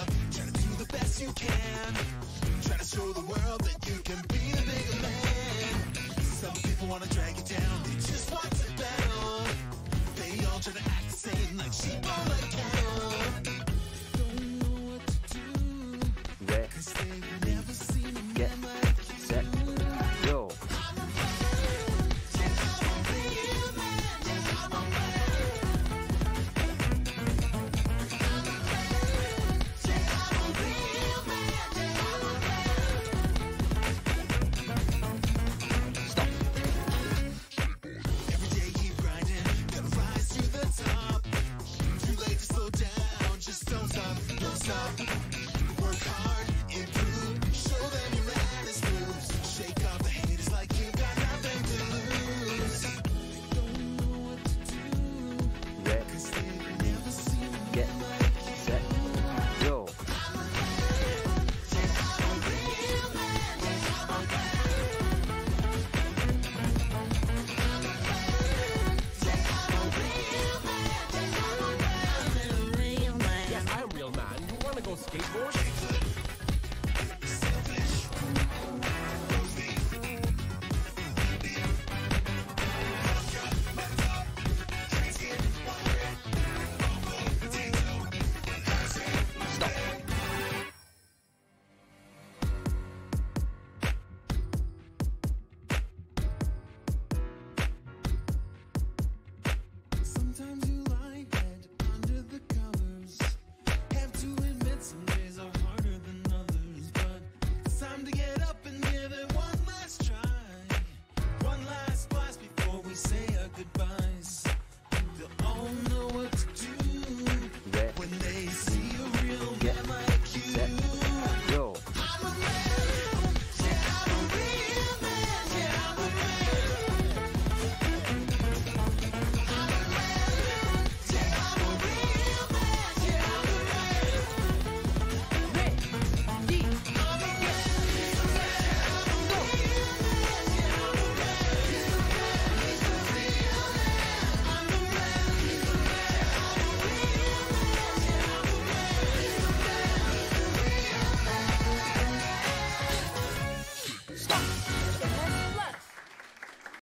up, try to do the best you can. Try to show the world that you can Work hard. good.